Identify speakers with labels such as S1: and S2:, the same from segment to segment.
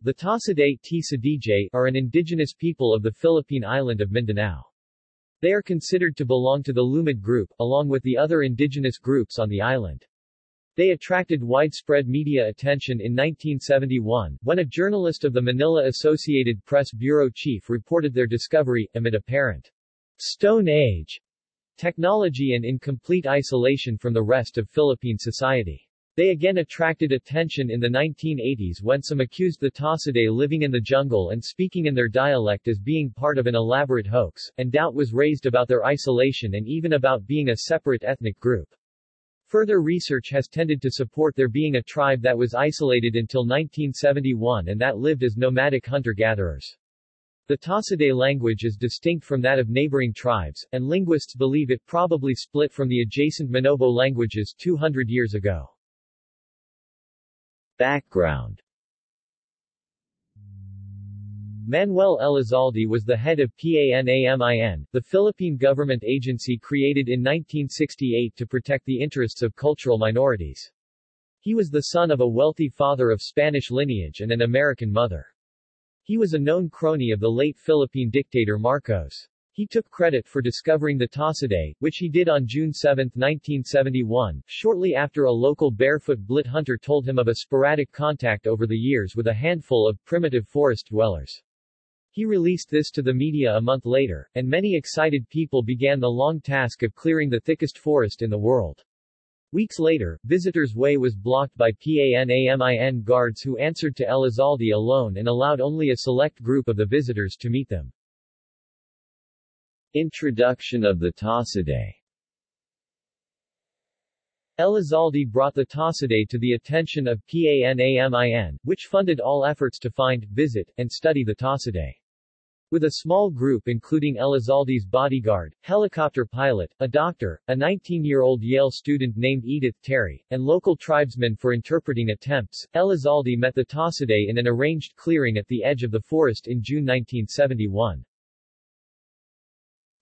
S1: The Tasaday T. are an indigenous people of the Philippine island of Mindanao. They are considered to belong to the Lumad group, along with the other indigenous groups on the island. They attracted widespread media attention in 1971, when a journalist of the Manila Associated Press bureau chief reported their discovery, amid apparent Stone Age technology and in complete isolation from the rest of Philippine society. They again attracted attention in the 1980s when some accused the Tasaday living in the jungle and speaking in their dialect as being part of an elaborate hoax, and doubt was raised about their isolation and even about being a separate ethnic group. Further research has tended to support their being a tribe that was isolated until 1971 and that lived as nomadic hunter-gatherers. The Tasaday language is distinct from that of neighboring tribes, and linguists believe it probably split from the adjacent Manobo languages 200 years ago. Background Manuel Elizalde was the head of PANAMIN, the Philippine government agency created in 1968 to protect the interests of cultural minorities. He was the son of a wealthy father of Spanish lineage and an American mother. He was a known crony of the late Philippine dictator Marcos. He took credit for discovering the Tasaday, which he did on June 7, 1971, shortly after a local barefoot blit hunter told him of a sporadic contact over the years with a handful of primitive forest dwellers. He released this to the media a month later, and many excited people began the long task of clearing the thickest forest in the world. Weeks later, visitors' way was blocked by PANAMIN guards who answered to Elizalde alone and allowed only a select group of the visitors to meet them. Introduction of the Tasaday Elizalde brought the Tasaday to the attention of PANAMIN, which funded all efforts to find, visit, and study the Tasaday. With a small group including Elizalde's bodyguard, helicopter pilot, a doctor, a 19-year-old Yale student named Edith Terry, and local tribesmen for interpreting attempts, Elizalde met the Tasaday in an arranged clearing at the edge of the forest in June 1971.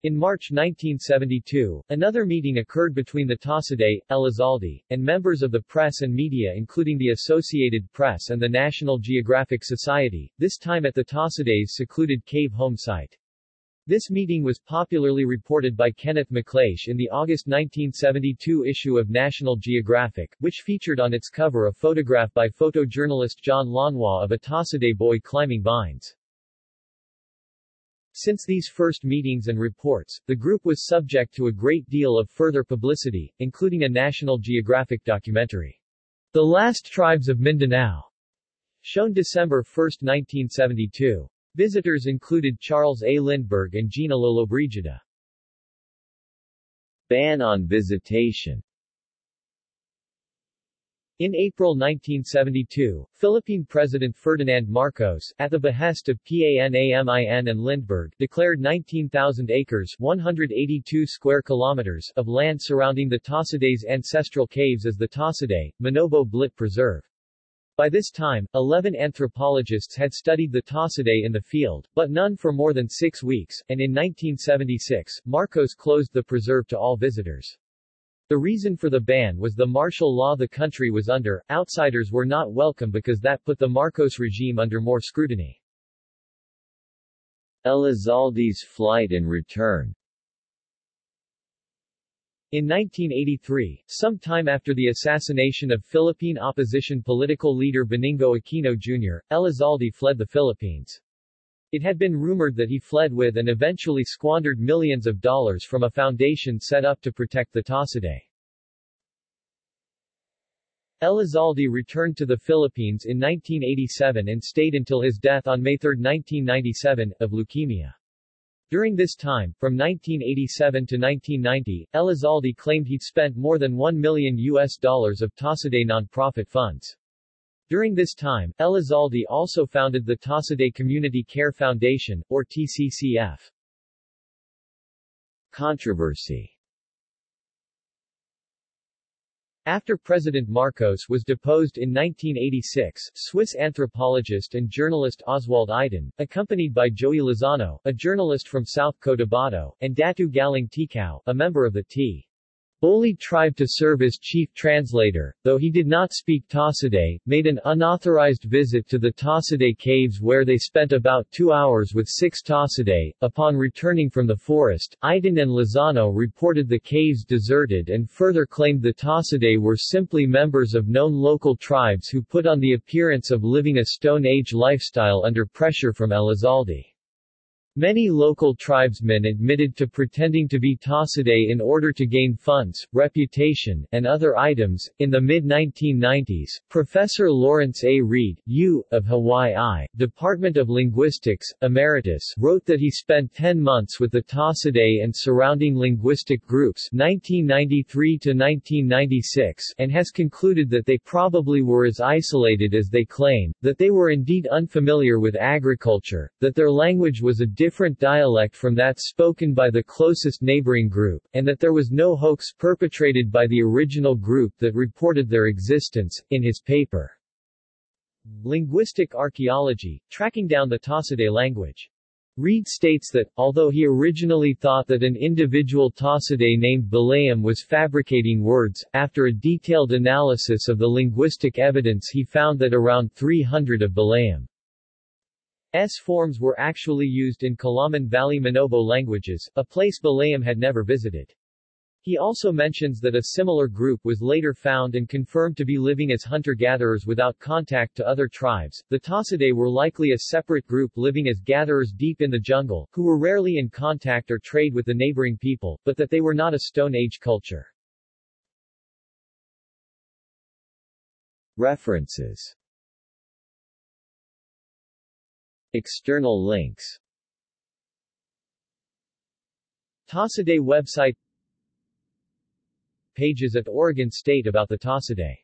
S1: In March 1972, another meeting occurred between the Tasaday, Elizalde, and members of the press and media including the Associated Press and the National Geographic Society, this time at the Tasaday's secluded cave home site. This meeting was popularly reported by Kenneth MacLeish in the August 1972 issue of National Geographic, which featured on its cover a photograph by photojournalist John Launois of a Tasaday boy climbing vines. Since these first meetings and reports, the group was subject to a great deal of further publicity, including a National Geographic documentary, The Last Tribes of Mindanao, shown December 1, 1972. Visitors included Charles A. Lindbergh and Gina Lollobrigida. Ban on visitation in April 1972, Philippine President Ferdinand Marcos, at the behest of PANAMIN and Lindbergh, declared 19,000 acres 182 square kilometers of land surrounding the Tasaday's ancestral caves as the Tasaday, Manobo Blit Preserve. By this time, 11 anthropologists had studied the Tasaday in the field, but none for more than six weeks, and in 1976, Marcos closed the preserve to all visitors. The reason for the ban was the martial law the country was under, outsiders were not welcome because that put the Marcos regime under more scrutiny. Elizalde's flight and return in 1983, some time after the assassination of Philippine opposition political leader Benigno Aquino Jr., Elizalde fled the Philippines. It had been rumored that he fled with and eventually squandered millions of dollars from a foundation set up to protect the Tasaday. Elizalde returned to the Philippines in 1987 and stayed until his death on May 3, 1997, of leukemia. During this time, from 1987 to 1990, Elizalde claimed he'd spent more than 1 million US dollars of Tasaday non-profit funds. During this time, Elizalde also founded the Tasaday Community Care Foundation, or TCCF. Controversy After President Marcos was deposed in 1986, Swiss anthropologist and journalist Oswald Iten, accompanied by Joey Lozano, a journalist from South Cotabato, and Datu Galing Ticao, a member of the T. Oli tried to serve as chief translator, though he did not speak Tasaday, made an unauthorized visit to the Tasaday caves where they spent about two hours with six Tasaday. Upon returning from the forest, Iten and Lozano reported the caves deserted and further claimed the Tasaday were simply members of known local tribes who put on the appearance of living a Stone Age lifestyle under pressure from Elizalde. Many local tribesmen admitted to pretending to be Tasaday in order to gain funds, reputation, and other items. In the mid 1990s, Professor Lawrence A. Reid, U. of Hawaii I, Department of Linguistics, Emeritus, wrote that he spent 10 months with the Tasaday and surrounding linguistic groups 1993 to 1996 and has concluded that they probably were as isolated as they claim, that they were indeed unfamiliar with agriculture, that their language was a different dialect from that spoken by the closest neighboring group, and that there was no hoax perpetrated by the original group that reported their existence. In his paper, Linguistic Archaeology, Tracking Down the Tasaday Language, Reid states that, although he originally thought that an individual Tasaday named Belayem was fabricating words, after a detailed analysis of the linguistic evidence he found that around 300 of Belayem S forms were actually used in Kalaman Valley Manobo languages, a place Belayem had never visited. He also mentions that a similar group was later found and confirmed to be living as hunter-gatherers without contact to other tribes. The Tasaday were likely a separate group living as gatherers deep in the jungle, who were rarely in contact or trade with the neighboring people, but that they were not a Stone Age culture. References External links. Tasaday website Pages at Oregon State about the Tasaday